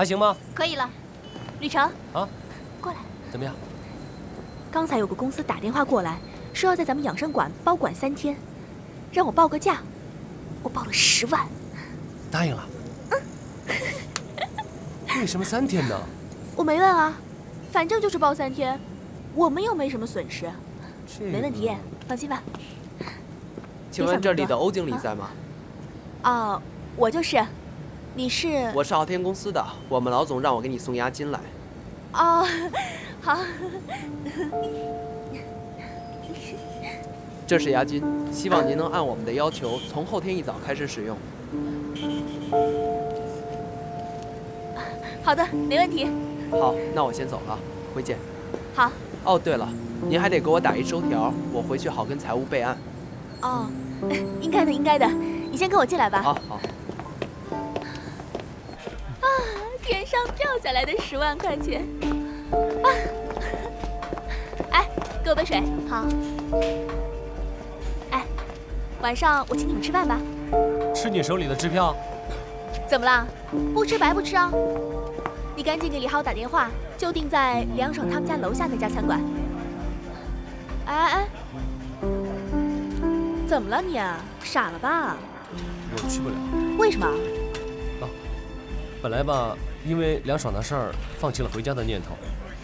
还行吗？可以了。吕成，啊，过来。怎么样？刚才有个公司打电话过来，说要在咱们养生馆包管三天，让我报个价。我报了十万。答应了。嗯。为什么三天呢？我没问啊，反正就是包三天，我们又没什么损失，没问题，放心吧。请问这里的欧经理在吗？哦，我就是。你是？我是昊天公司的，我们老总让我给你送押金来。哦，好。这是押金，希望您能按我们的要求，从后天一早开始使用。好的，没问题。好，那我先走了，回见。好。哦，对了，您还得给我打一收条，我回去好跟财务备案。哦，应该的，应该的。你先跟我进来吧。好好。天上掉下来的十万块钱，啊！哎，给我杯水。好。哎，晚上我请你们吃饭吧。吃你手里的支票？怎么了？不吃白不吃啊！你赶紧给李浩打电话，就定在梁爽他们家楼下那家餐馆。哎哎哎！怎么了你？傻了吧？我去不了。为什么？啊，本来吧。因为梁爽的事儿，放弃了回家的念头。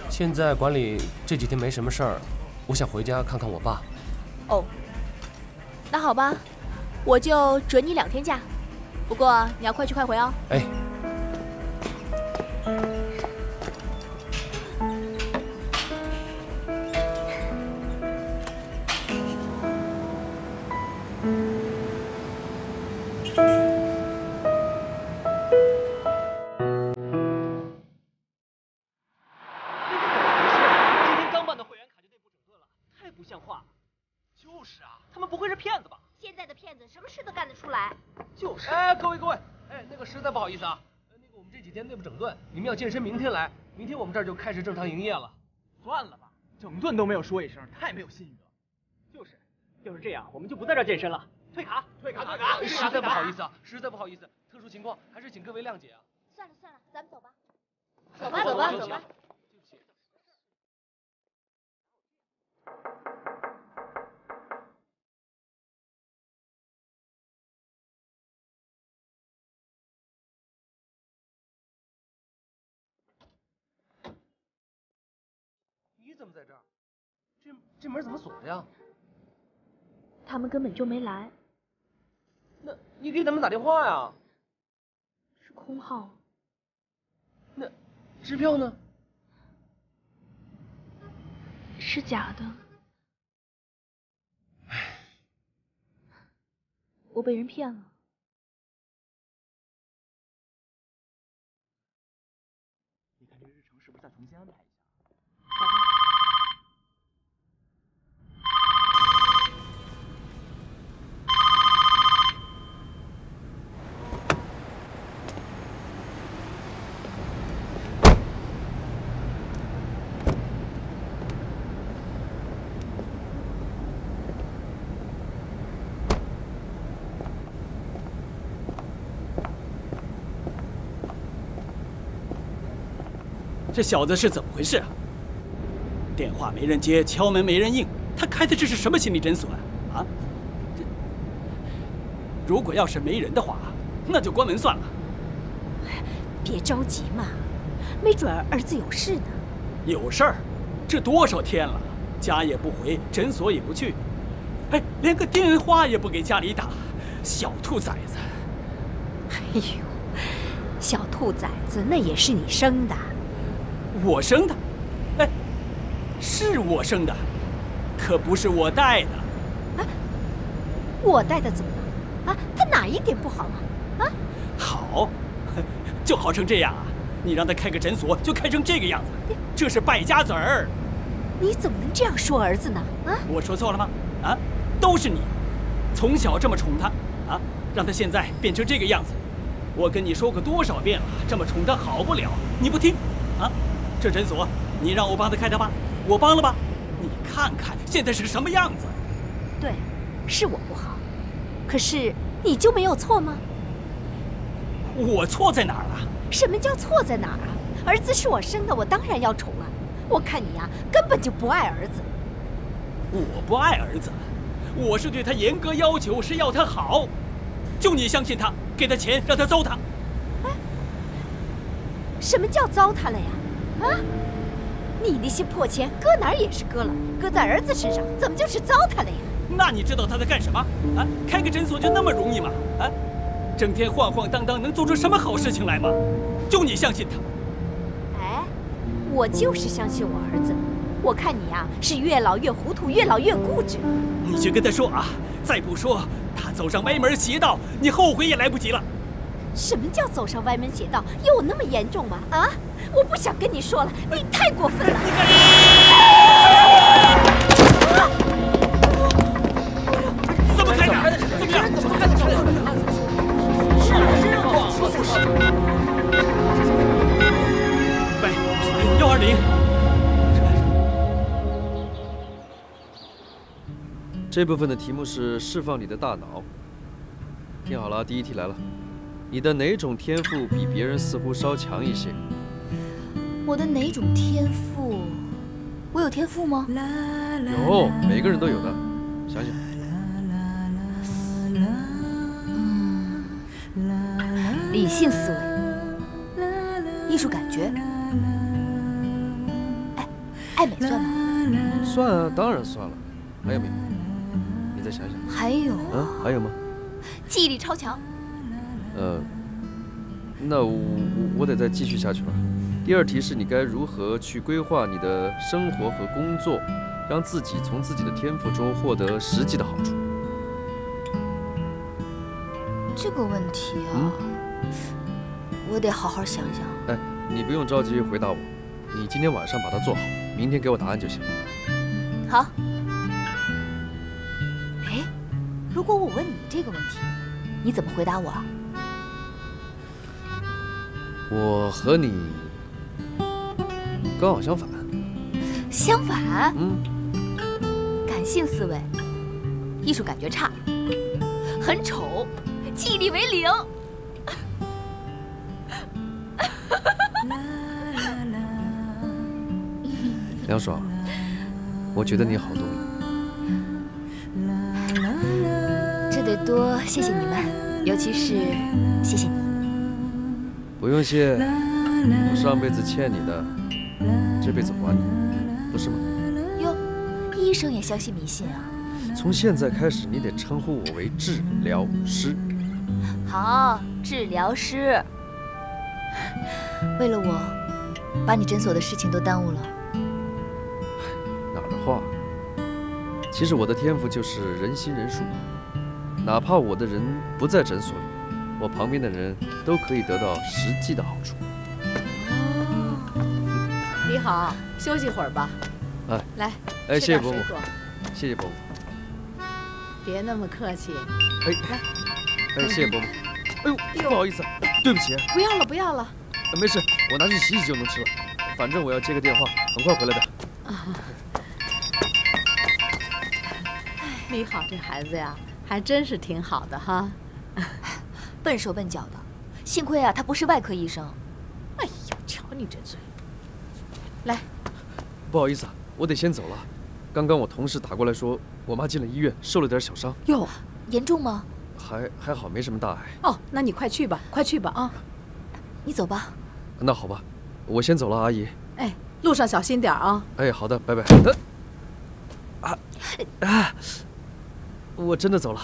现在管理这几天没什么事儿，我想回家看看我爸。哦，那好吧，我就准你两天假，不过你要快去快回哦。哎。天来，明天我们这儿就开始正常营业了。算了吧，整顿都没有说一声，太没有信誉了。就是，要是这样，我们就不在这儿健身了，退卡，退卡，退卡。实在不好意思啊，实在不好意思，特殊情况，还是请各位谅解啊。算了算了，咱们走吧。走吧走吧走吧。怎么在这儿？这这门怎么锁的呀？他们根本就没来。那你给他们打电话呀？是空号。那支票呢？是假的。唉，我被人骗了。你看这日程是不是再重新安排？这小子是怎么回事啊？电话没人接，敲门没人应，他开的这是什么心理诊所啊？啊？这如果要是没人的话，那就关门算了。别着急嘛，没准儿子有事呢。有事儿？这多少天了，家也不回，诊所也不去，哎，连个电话也不给家里打，小兔崽子！哎呦，小兔崽子，那也是你生的。我生的，哎，是我生的，可不是我带的。啊，我带的怎么了？啊，他哪一点不好啊？啊，好，就好成这样啊！你让他开个诊所，就开成这个样子，这是败家子儿。你怎么能这样说儿子呢？啊，我说错了吗？啊，都是你，从小这么宠他，啊，让他现在变成这个样子。我跟你说过多少遍了，这么宠他好不了，你不听，啊？这诊所，你让我帮他开的吧，我帮了吧？你看看现在是什么样子？对，是我不好，可是你就没有错吗？我错在哪儿了？什么叫错在哪儿啊？儿子是我生的，我当然要宠啊！我看你呀、根本就不爱儿子。我不爱儿子，我是对他严格要求，是要他好。就你相信他，给他钱让他糟蹋，哎什么叫糟蹋了呀？啊？你那些破钱搁哪儿也是搁了，搁在儿子身上怎么就是糟蹋了呀？那你知道他在干什么？啊，开个诊所就那么容易吗？啊，整天晃晃荡荡，能做出什么好事情来吗？就你相信他，哎，我就是相信我儿子。我看你呀、是越老越糊涂，越老越固执。你去跟他说啊，再不说他走上歪门邪道，你后悔也来不及了。什么叫走上歪门邪道？有那么严重吗？啊！我不想跟你说了，你太过分了。怎么开展？怎么样？喂，幺二零，这部分的题目是释放你的大脑。听好了啊，第一题来了，你的哪种天赋比别人似乎稍强一些？我的哪种天赋？我有天赋吗？有，每个人都有的。想想，理性思维，艺术感觉，哎，爱美算吗？算啊，当然算了。还有没有？你再想想。还有嗯，还有吗？记忆力超强，呃，那我我得再继续下去了。第二题是你该如何去规划你的生活和工作，让自己从自己的天赋中获得实际的好处。这个问题啊，嗯我得好好想想。哎，你不用着急回答我，你今天晚上把它做好，明天给我答案就行。好。哎，如果我问你这个问题，你怎么回答我啊？我和你刚好相反。相反，嗯，感性思维，艺术感觉差，很丑，记忆力为零。梁爽，我觉得你好多了。这得多谢谢你们，尤其是谢谢你。不用谢，我上辈子欠你的，这辈子还你，不是吗？哟，医生也相信迷信啊？从现在开始，你得称呼我为治疗师。好，治疗师。为了我，把你诊所的事情都耽误了。哪儿的话？其实我的天赋就是人心仁术，哪怕我的人不在诊所里，我旁边的人都可以得到实际的好处。你好，休息会儿吧。哎，来，哎，谢谢伯母，谢谢伯母，别那么客气。哎，来哎，谢谢伯母。哎呦，不好意思，对不起，不要了，不要了。呃没事，我拿去洗洗就能吃了。反正我要接个电话，很快回来的。啊你好，这孩子呀，还真是挺好的哈。笨手笨脚的，幸亏啊，他不是外科医生。哎呦，瞧你这嘴。来，不好意思啊，我得先走了。刚刚我同事打过来说，我妈进了医院，受了点小伤，哟，严重吗？还还好，没什么大碍。哦，那你快去吧，快去吧啊！你走吧。那好吧，我先走了，阿姨。哎，路上小心点啊。哎，好的，拜拜。呃啊啊！我真的走了，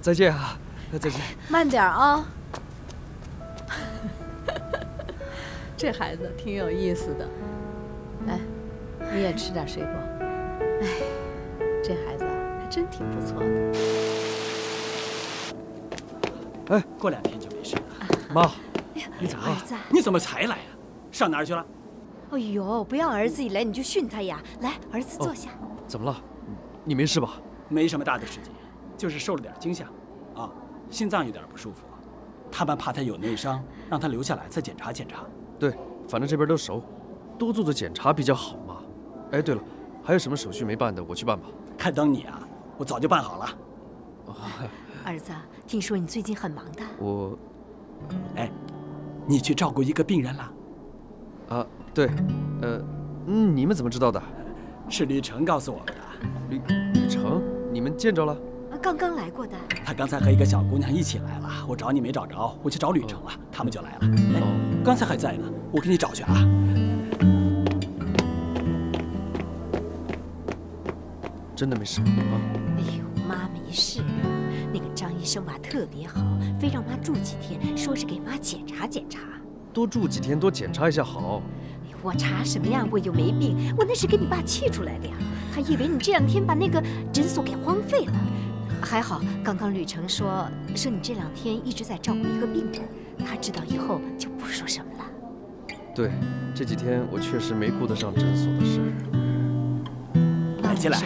再见啊，再见。慢点儿啊。这孩子挺有意思的。来，你也吃点水果。哎，这孩子啊，还真挺不错的。哎，过两天就没事了。妈，你怎么？儿子啊，你怎么才来啊？上哪儿去了？哎呦，不要儿子一来你就训他呀！来，儿子坐下。怎么了？你没事吧？没什么大的事情，就是受了点惊吓，啊，心脏有点不舒服。他们怕他有内伤，让他留下来再检查检查。对，反正这边都熟，多做做检查比较好嘛。哎，对了，还有什么手续没办的，我去办吧。看等你啊，我早就办好了。儿子，听说你最近很忙的。我，哎，你去照顾一个病人了？啊，对，呃，嗯，你们怎么知道的？是吕成告诉我们的。吕吕成，你们见着了？刚刚来过的。他刚才和一个小姑娘一起来了，我找你没找着，我去找吕成了，他们就来了。哎，刚才还在呢，我给你找去啊。真的没事吧？啊？哎呦，妈没事。那个张医生吧特别好，非让妈住几天，说是给妈检查检查。多住几天，多检查一下好。我查什么呀？我又没病，我那是给你爸气出来的呀。还以为你这两天把那个诊所给荒废了。还好，刚刚吕成说说你这两天一直在照顾一个病人，他知道以后就不说什么了。对，这几天我确实没顾得上诊所的事。来进来，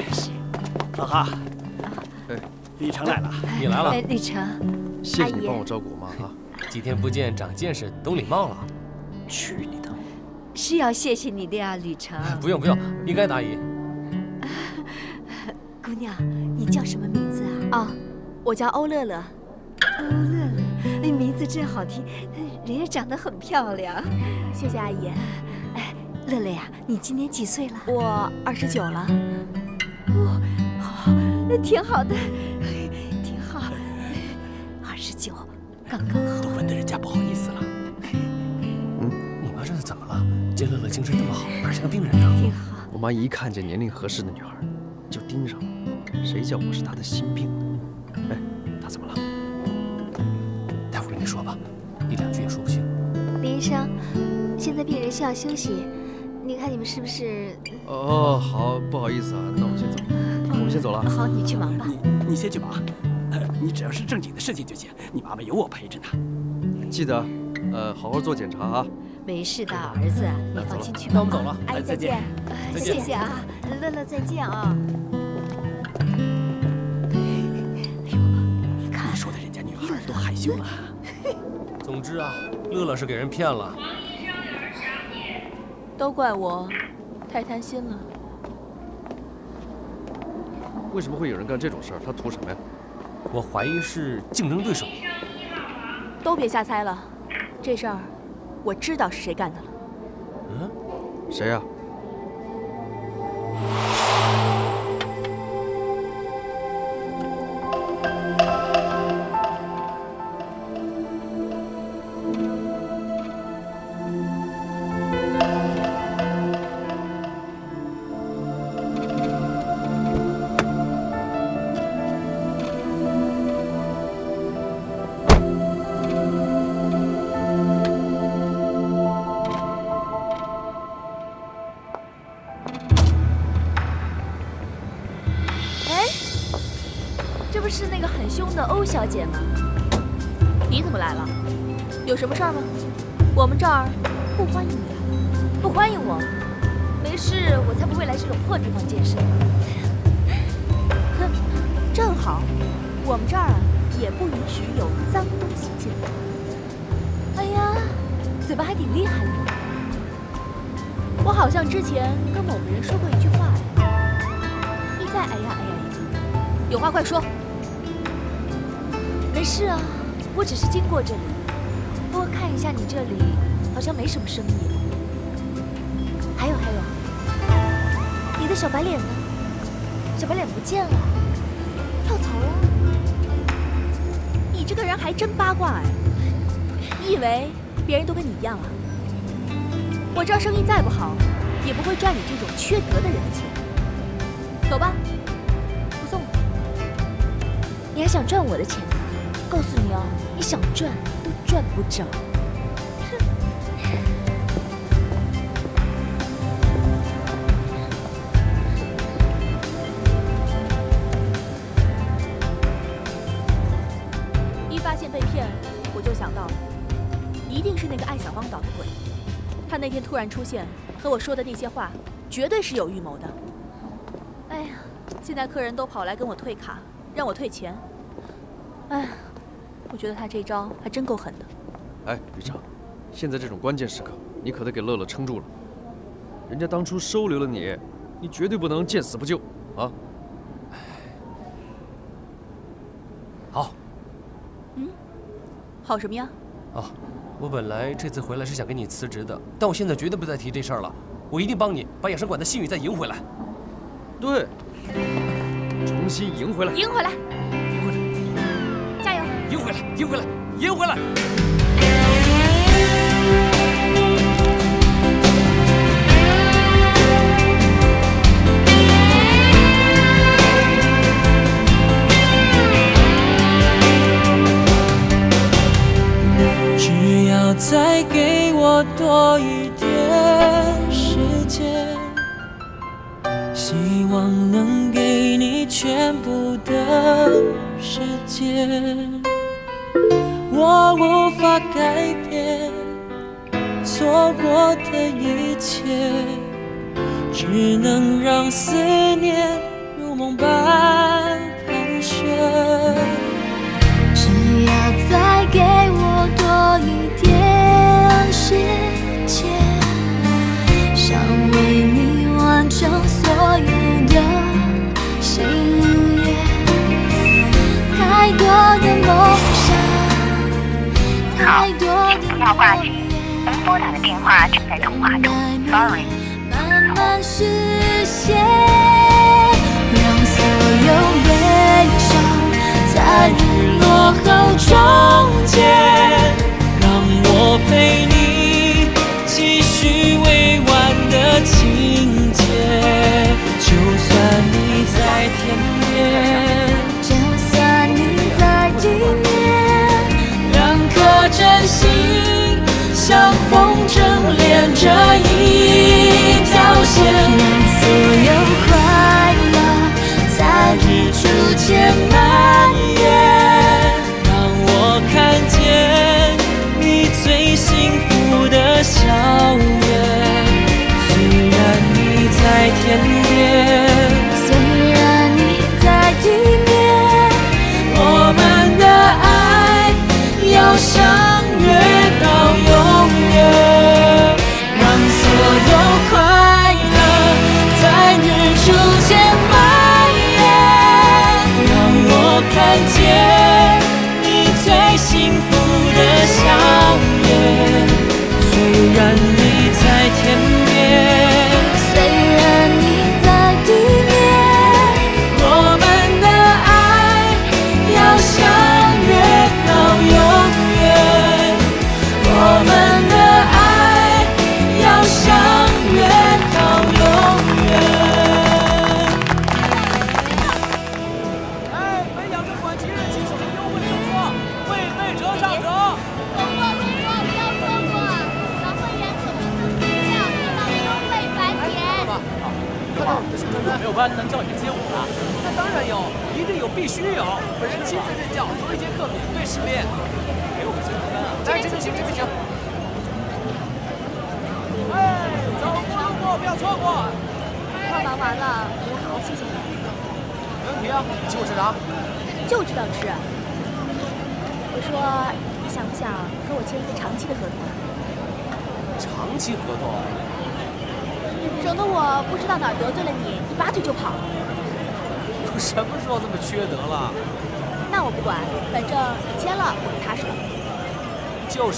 哈哈。哎，李成来了，你来了。李成，谢谢你帮我照顾我妈啊。几天不见，长见识，懂礼貌了。去你的！是要谢谢你的呀，李成。不用不用，应该答应。姑娘，你叫什么名字啊？哦，我叫欧乐乐。欧乐乐，那名字真好听，人也长得很漂亮。谢谢阿姨。哎，乐乐呀，你今年几岁了？我二十九了。哦，挺好的，挺好。二十九，刚刚好。都问的人家不好意思了。嗯，你妈这是怎么了？见乐乐精神这么好，哪像个病人呢？挺好。我妈一看见年龄合适的女孩，就盯上了。谁叫我是她的心病呢？哎，她怎么了？待会儿跟你说吧，一两句也说不清。林医生，现在病人需要休息，你看你们是不是？哦，好，不好意思啊，那我先走，我们先走了。好，你去忙吧。你你先去忙，呃，你只要是正经的事情就行。你妈妈有我陪着呢。记得，呃，好好做检查啊。没事的，儿子，你放心去忙。那我们走了，阿姨再见。再见。谢谢啊，乐乐再见啊你。说的人家女孩都害羞了。总之啊，乐乐是给人骗了。都怪我，太贪心了。为什么会有人干这种事儿？他图什么呀？我怀疑是竞争对手。都别瞎猜了，这事儿我知道是谁干的了。嗯？谁呀？这小姐吗？你怎么来了？有什么事儿吗？我们这儿不欢迎你，不欢迎我？没事，我才不会来这种破地方健身。哼，正好，我们这儿也不允许有脏东西进来。哎呀，嘴巴还挺厉害的。我好像之前跟某个人说过一句话哎，你再哎呀哎呀，有话快说。没事啊，我只是经过这里，不过看一下你这里，好像没什么生意。还有还有，你的小白脸呢？小白脸不见了，跳槽了。你这个人还真八卦哎！你以为别人都跟你一样啊？我这儿生意再不好，也不会赚你这种缺德的人的钱。走吧，不送了。你还想赚我的钱？告诉你哦，你想赚都赚不着。一发现被骗，我就想到了，一定是那个艾小芳捣的鬼。他那天突然出现，和我说的那些话，绝对是有预谋的。哎呀，现在客人都跑来跟我退卡，让我退钱。哎。我觉得他这招还真够狠的。哎，吕成，现在这种关键时刻，你可得给乐乐撑住了。人家当初收留了你，你绝对不能见死不救啊！好。嗯，好什么呀？啊，我本来这次回来是想给你辞职的，但我现在绝对不再提这事儿了。我一定帮你把养生馆的信誉再赢回来。对，重新赢回来，赢回来，回来，赢回来，赢回来！只要再给我多一点时间，希望能给你全部的时间。我无法改变错过的一切，只能让思念如梦般盘旋。只要再给我多一点时间，想为你完成所有的不要挂机，您拨打的电话正在通话中，sorry。慢慢实现，让所有悲伤在日落后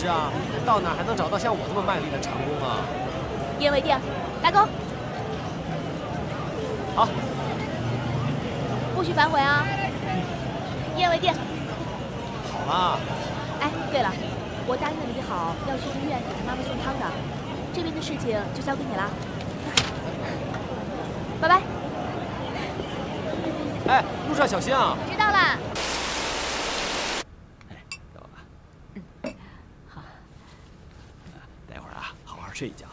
就是啊，到哪还能找到像我这么卖力的长工啊？一言为定，来勾。好，不许反悔啊！一言为定。好啦。哎，对了，我答应了李好要去医院给他妈妈送汤的，这边的事情就交给你了。拜拜。哎，路上小心啊！知道了。待会儿啊，好好睡一觉。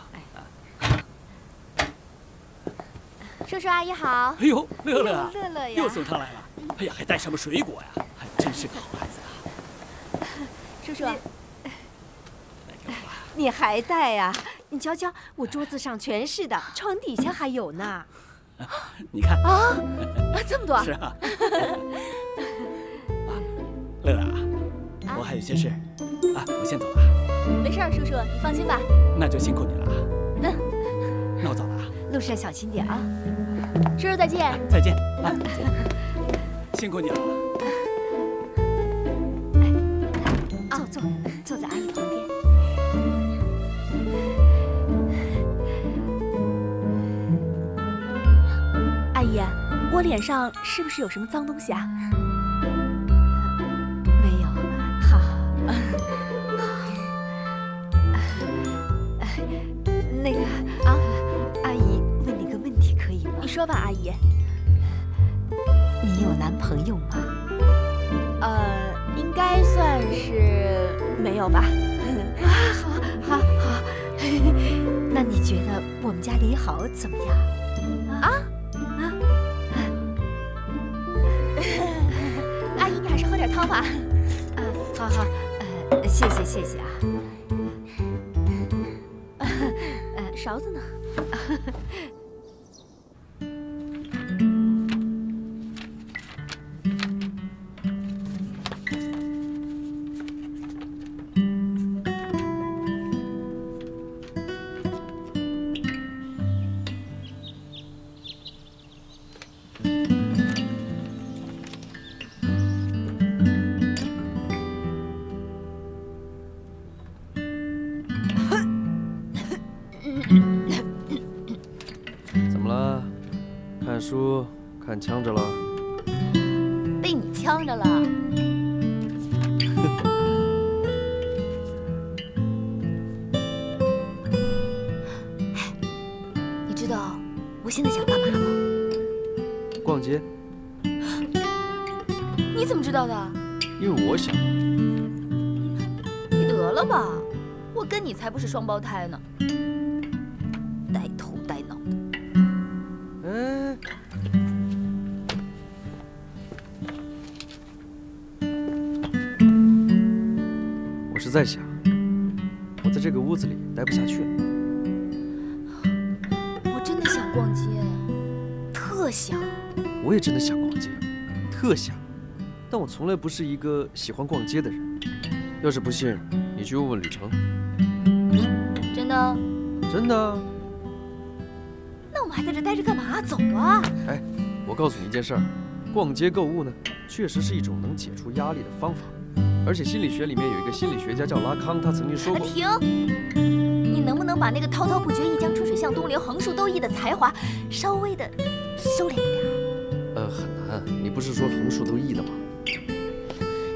叔叔阿姨好。哎呦，乐乐啊，乐乐呀，又送汤来了。哎呀，还带什么水果呀？还真是个好孩子啊。叔叔，你还带呀、你瞧瞧，我桌子上全是的，床底下还有呢。你看啊，这么多。是啊。乐乐啊，我还有些事啊，我先走了。没事儿，叔叔，你放心吧。那就辛苦你了啊。嗯，那我走了啊，路上小心点啊。叔叔再见，再见啊。辛苦你了。坐坐，坐在阿姨旁边。阿姨，我脸上是不是有什么脏东西啊？吧，阿姨。你有男朋友吗？呃，应该算是没有吧。啊，好，好，好。那你觉得我们家李好怎么样？啊啊！阿姨，你还是喝点汤吧。啊，好好，呃，谢谢谢谢啊。呃，勺子呢？我跟你才不是双胞胎呢。呆头呆脑的。嗯，我是在想，我在这个屋子里待不下去了。我真的想逛街，特想。我也真的想逛街，特想，但我从来不是一个喜欢逛街的人。要是不信，你去问问吕程。真的？啊。那我们还在这待着干嘛？走啊！哎，我告诉你一件事儿，逛街购物呢，确实是一种能解除压力的方法。而且心理学里面有一个心理学家叫拉康，他曾经说过。停！你能不能把那个滔滔不绝、一江春水向东流、横竖都溢的才华，稍微的收敛一点？呃，很难。你不是说横竖都溢的吗？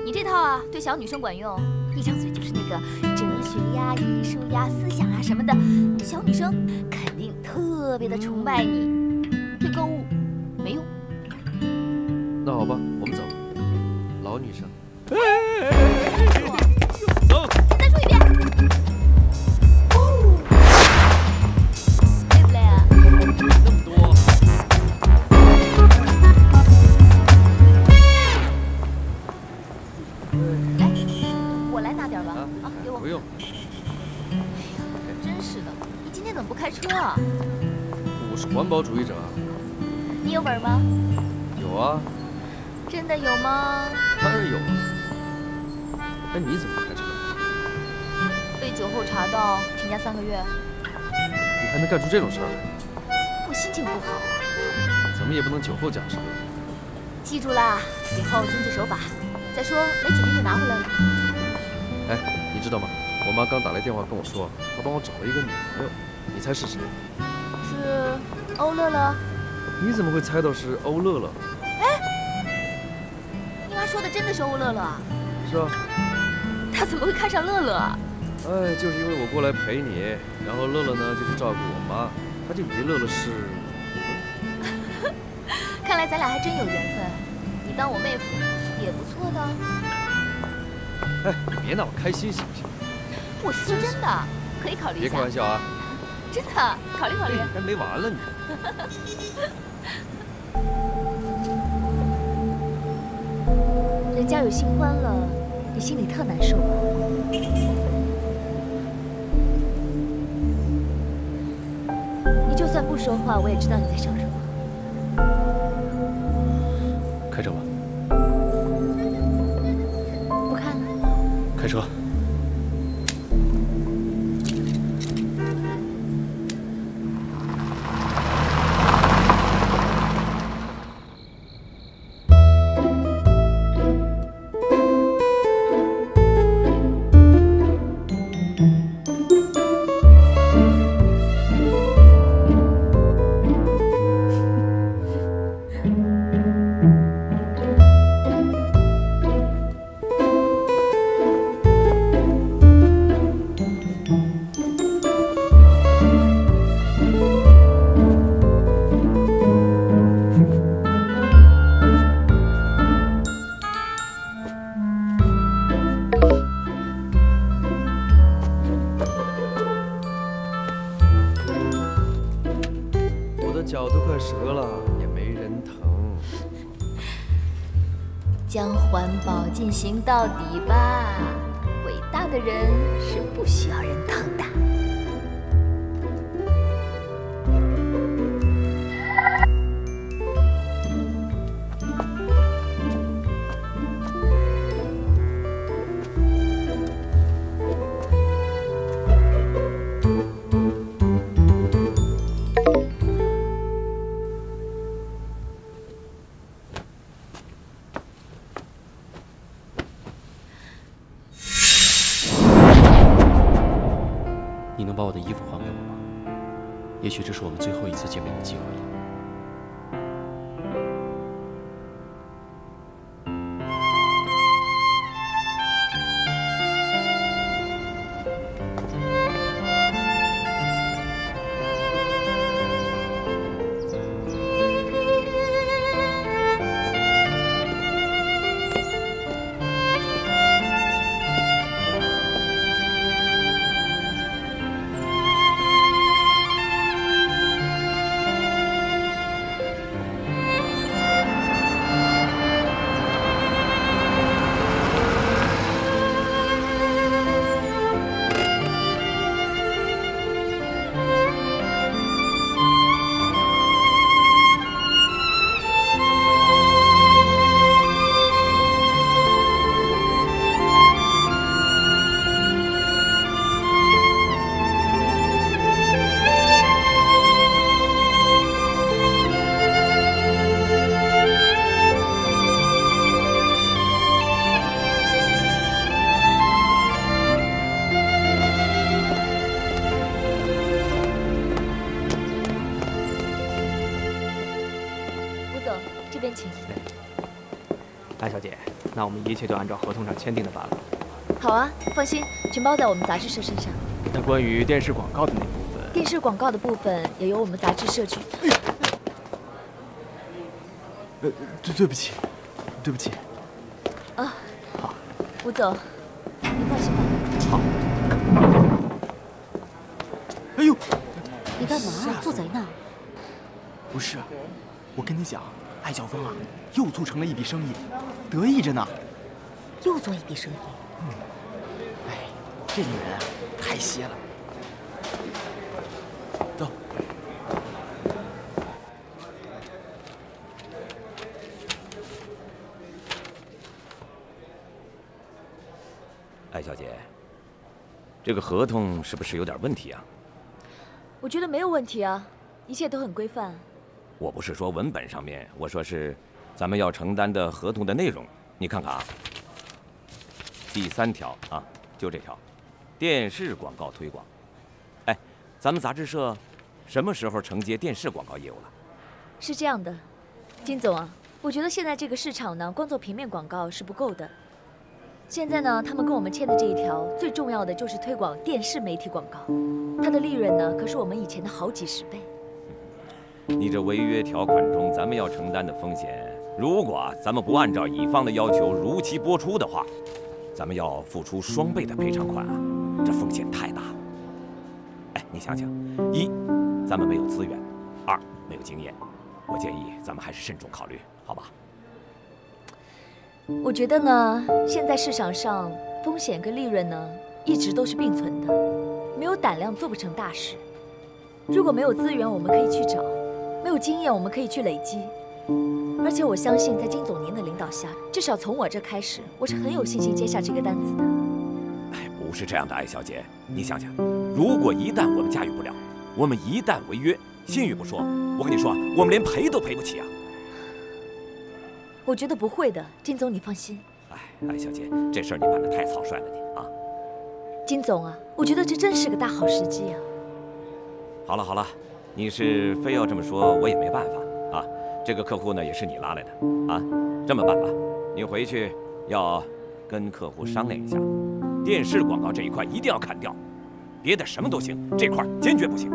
你这套啊，对小女生管用，一张嘴就是那个哲学呀、艺术呀、思想啊什么的，小女生肯定特别的崇拜你。对购物保主义者啊。你有本吗？有啊。真的有吗？当然有。哎，你怎么开车？被酒后查到，停驾三个月。你还能干出这种事儿来？我心情不好啊。怎么也不能酒后驾驶。记住啦，以后遵纪守法。再说没几天就拿回来了。哎，你知道吗？我妈刚打来电话跟我说，她帮我找了一个女朋友。你猜是谁？是欧乐乐。你怎么会猜到是欧乐乐？哎，你妈说的真的是欧乐乐啊？是啊。他怎么会看上乐乐啊？哎，就是因为我过来陪你，然后乐乐呢就去照顾我妈，他就以为乐乐是。看来咱俩还真有缘分，你当我妹夫也不错的。哎，你别闹开心行不行？我是说真的，可以考虑一下。别开玩笑啊！真的，考虑考虑。还没完了你。人家有新欢了，你心里特难受吧？你就算不说话，我也知道你在想什么。开车吧。不看了。开车。行到底吧，也许这是我们最后一次见面的机会。那我们一切就按照合同上签订的办了。好啊，放心，全包在我们杂志社身上。那关于电视广告的那部分，电视广告的部分也由我们杂志社去。呃，对对不起，对不起。啊，好，吴总，您放心吧。好。哎呦，你干嘛坐在那儿？不是，我跟你讲，艾晓峰啊，又促成了一笔生意，得意着呢。又做一笔生意。哎，这女人啊，太邪了。走。艾小姐，这个合同是不是有点问题啊？我觉得没有问题啊，一切都很规范。我不是说文本上面，我说是咱们要承担的合同的内容。你看看啊，第三条啊，就这条，电视广告推广。哎，咱们杂志社什么时候承接电视广告业务了？是这样的，金总啊，我觉得现在这个市场呢，光做平面广告是不够的。现在呢，他们跟我们签的这一条，最重要的就是推广电视媒体广告，它的利润呢，可是我们以前的好几十倍。你这违约条款中咱们要承担的风险，如果咱们不按照乙方的要求如期播出的话，咱们要付出双倍的赔偿款啊，这风险太大了。哎，你想想，一，咱们没有资源；二，没有经验。我建议咱们还是慎重考虑，好吧？我觉得呢，现在市场上风险跟利润呢，一直都是并存的，没有胆量做不成大事。如果没有资源，我们可以去找；没有经验，我们可以去累积。而且我相信，在金总您的领导下，至少从我这开始，我是很有信心接下这个单子的。哎，不是这样的，艾小姐，你想想，如果一旦我们驾驭不了，我们一旦违约，信誉不说，我跟你说，我们连赔都赔不起啊！我觉得不会的，金总你放心。哎，艾小姐，这事儿你办得太草率了，你啊！金总啊，我觉得这真是个大好时机啊！好了好了，你是非要这么说，我也没办法啊。这个客户呢，也是你拉来的啊。这么办吧，你回去要跟客户商量一下，电视广告这一块一定要砍掉，别的什么都行，这块坚决不行。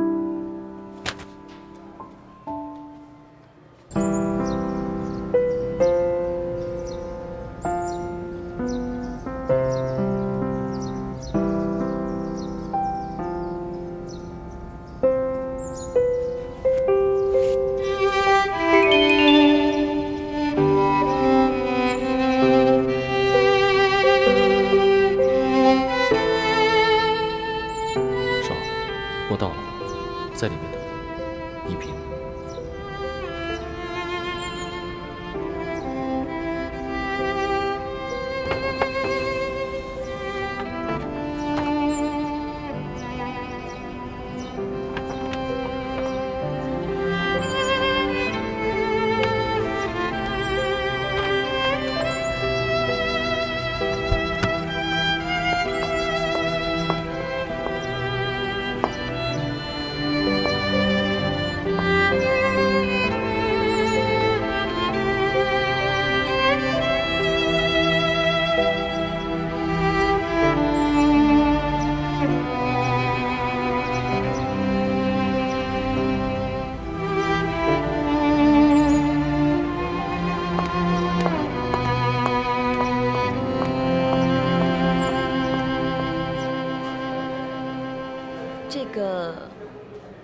个，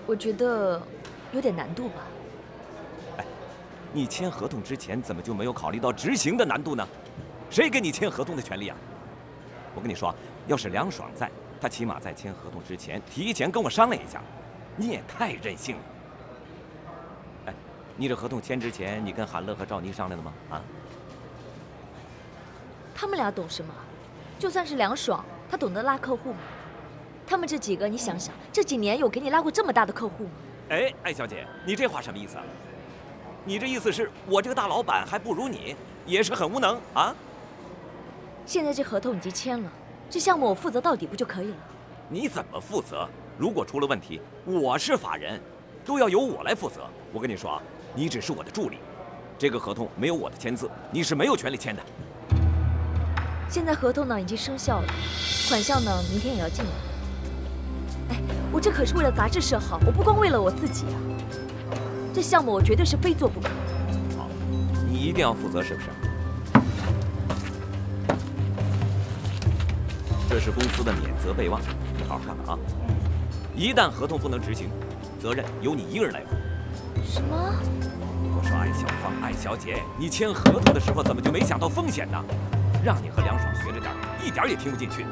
我觉得有点难度吧。哎你签合同之前怎么就没有考虑到执行的难度呢？谁给你签合同的权利啊？我跟你说，要是梁爽在，他起码在签合同之前提前跟我商量一下。你也太任性了。哎，你这合同签之前，你跟韩乐和赵妮商量了吗？啊？他们俩懂什么？就算是梁爽，他懂得拉客户吗？他们这几个，你想想，这几年有给你拉过这么大的客户吗？哎，艾小姐，你这话什么意思啊？你这意思是我这个大老板还不如你，也是很无能啊？现在这合同已经签了，这项目我负责到底不就可以了？你怎么负责？如果出了问题，我是法人，都要由我来负责。我跟你说啊，你只是我的助理，这个合同没有我的签字，你是没有权利签的。现在合同呢已经生效了，款项呢明天也要进来。哎，我这可是为了杂志社好，我不光为了我自己啊。这项目我绝对是非做不可。好，你一定要负责，是不是？这是公司的免责备忘，你好好看看啊。一旦合同不能执行，责任由你一个人来负。什么？我说艾小芳，艾小姐，你签合同的时候怎么就没想到风险呢？让你和梁爽学着点，一点也听不进去。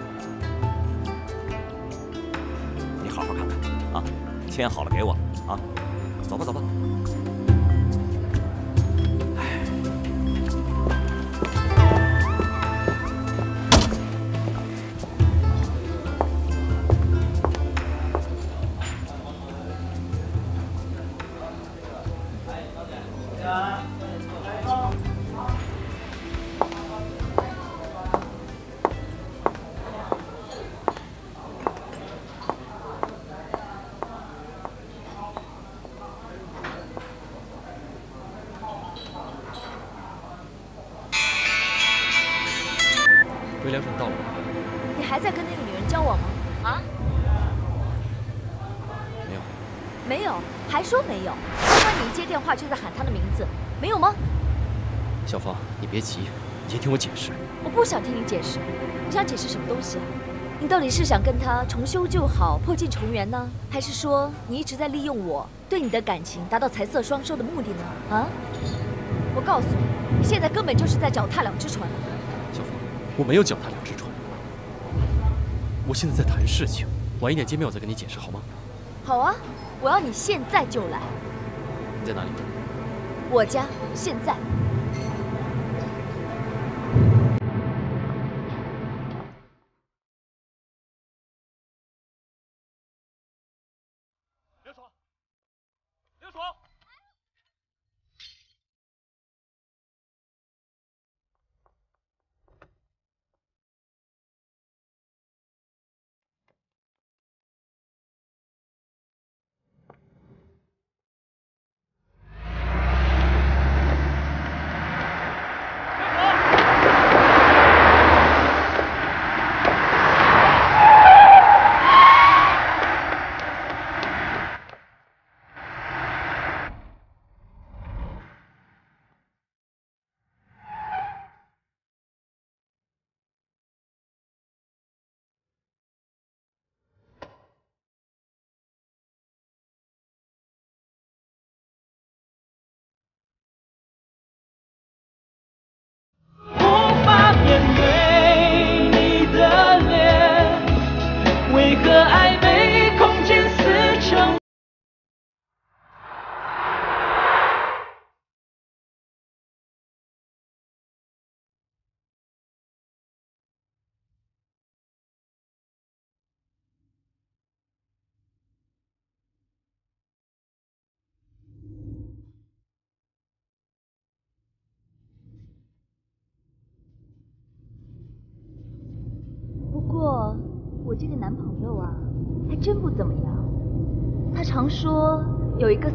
签好了给我啊。走吧，走吧。跟那个女人交往吗？啊？没有。没有？还说没有？刚刚你一接电话就在喊他的名字，没有吗？小芳，你别急，你先听我解释。我不想听你解释，你想解释什么东西啊？你到底是想跟他重修旧好、破镜重圆呢，还是说你一直在利用我对你的感情达到财色双收的目的呢？啊？我告诉你，你现在根本就是在脚踏两只船。小芳，我没有脚踏两只船，我现在在谈事情，晚一点见面我再跟你解释好吗？好啊，我要你现在就来。你在哪里？我家，现在。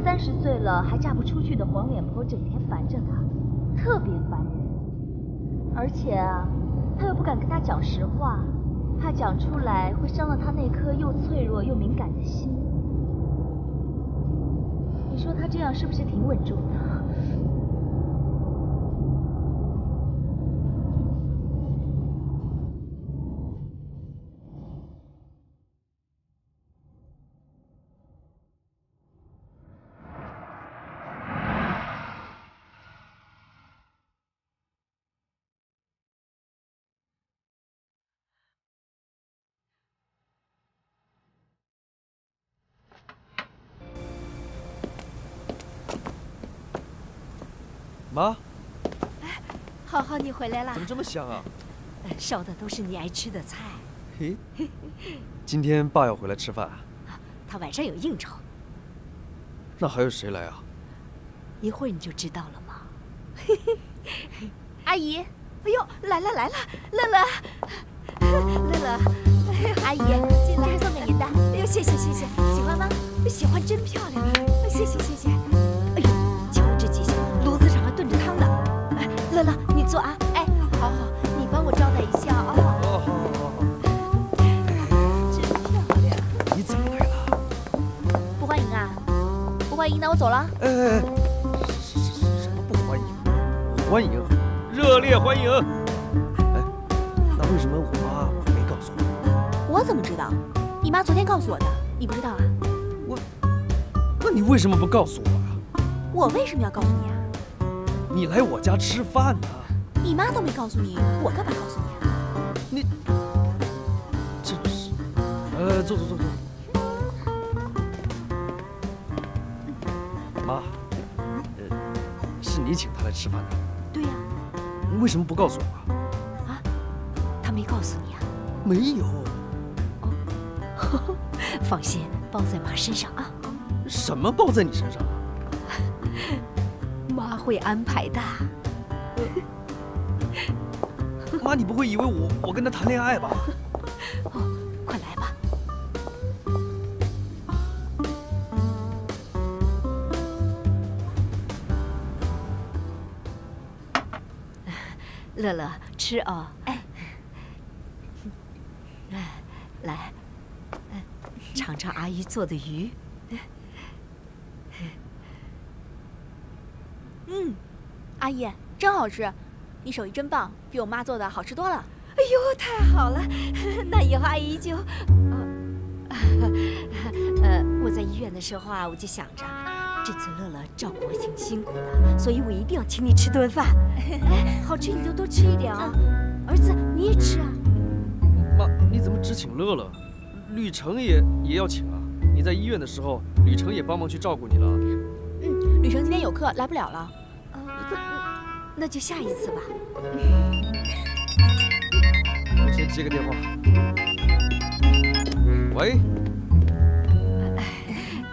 三十岁了还嫁不出去的黄脸婆，整天烦着他，特别烦人。而且啊，他又不敢跟他讲实话，怕讲出来会伤了他那颗又脆弱又敏感的心。你说他这样是不是挺稳重的？妈，浩浩，你回来了？怎么这么香啊？烧的都是你爱吃的菜。嘿，今天爸要回来吃饭啊？他晚上有应酬。那还有谁来啊？一会儿你就知道了嘛。阿姨，哎呦，来了来了，乐乐，乐乐，阿姨进来送给您的。哎呦，谢谢谢谢，喜欢吗？喜欢，真漂亮。谢谢谢谢。那我走了。哎哎哎，什什什么不欢迎？欢迎，热烈欢迎。哎，那为什么我妈没告诉我？我怎么知道？你妈昨天告诉我的，你不知道啊？我那你为什么不告诉我啊？我为什么要告诉你啊？你来我家吃饭呢。你妈都没告诉你，我干嘛告诉你啊？你真是……呃，坐坐坐坐。是你请他来吃饭的？对呀。你为什么不告诉我啊？啊？他没告诉你啊？没有。哦，放心，包在妈身上啊。什么包在你身上啊？妈会安排的。妈，你不会以为我我跟他谈恋爱吧？乐乐，吃哦。哎，来，尝尝阿姨做的鱼。嗯，阿姨真好吃，你手艺真棒，比我妈做的好吃多了。哎呦，太好了！那以后阿姨就…… 呃，我在医院的时候啊，我就想着，这次乐乐照顾我挺辛苦的，所以我一定要请你吃顿饭。哎，好吃你就多吃一点啊，儿子你也吃啊。妈，你怎么只请乐乐？吕程也也要请啊！你在医院的时候，吕程也帮忙去照顾你了。嗯，吕程今天有课来不了了。那就下一次吧。我先接个电话。喂，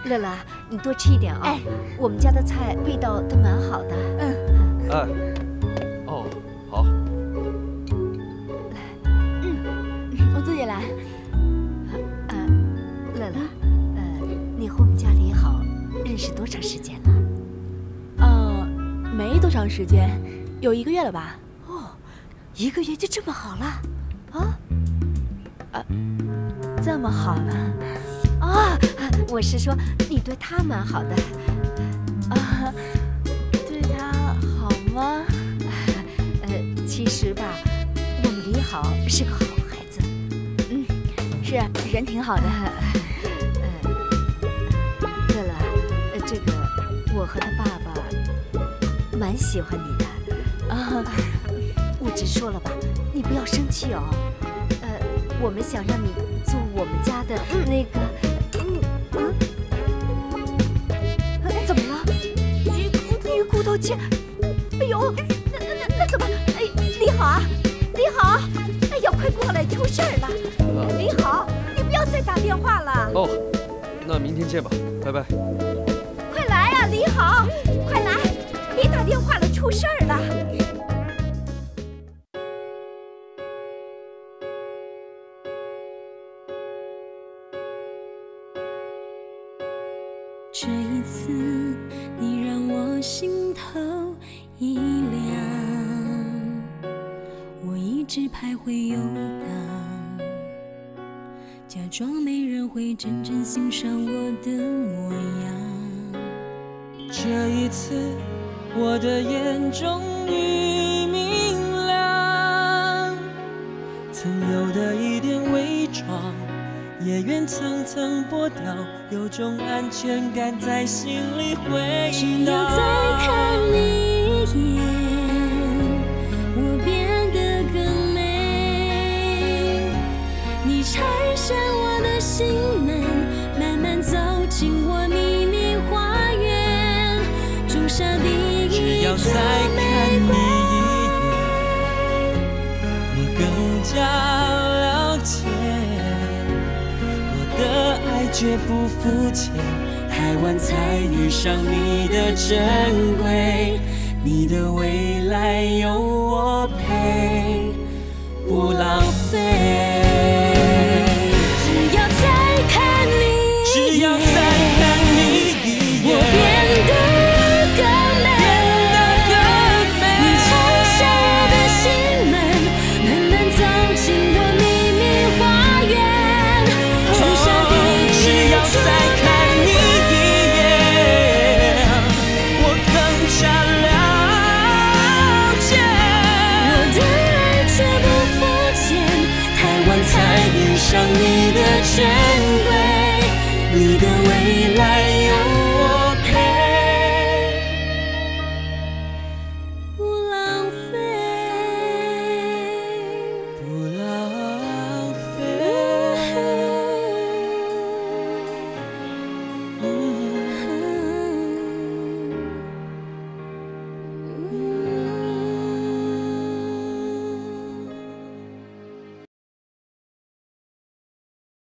乐乐，你多吃一点啊。哎，我们家的菜味道都蛮好的。嗯。哎。哦，好。来。嗯，我自己来。呃，乐乐，呃，你和我们家李好认识多长时间了？呃，没多长时间。有一个月了吧？哦，一个月就这么好了？啊？啊，这么好了？啊，我是说你对他蛮好的。啊，对他好吗？呃，其实吧，我们李好是个好孩子。嗯，是人挺好的。呃，对了，呃，这个我和他爸爸蛮喜欢你的。啊，我直说了吧，你不要生气哦。呃，我们想让你做我们家的那个，切，哎呦，那那那那怎么？哎，李好啊，李好，哎呀，快过来，出事儿了！李好，你不要再打电话了。哦，那明天见吧，拜拜。快来啊，李好，快来，别打电话了，出事儿了。我的眼终于明亮，曾有的一点伪装，也愿层层剥掉，有种安全感在心里回只要。再看你一眼，再看你。一眼，我更加了解，我的爱绝不肤浅。太晚才遇上你的珍贵，你的未来有我陪，不浪费。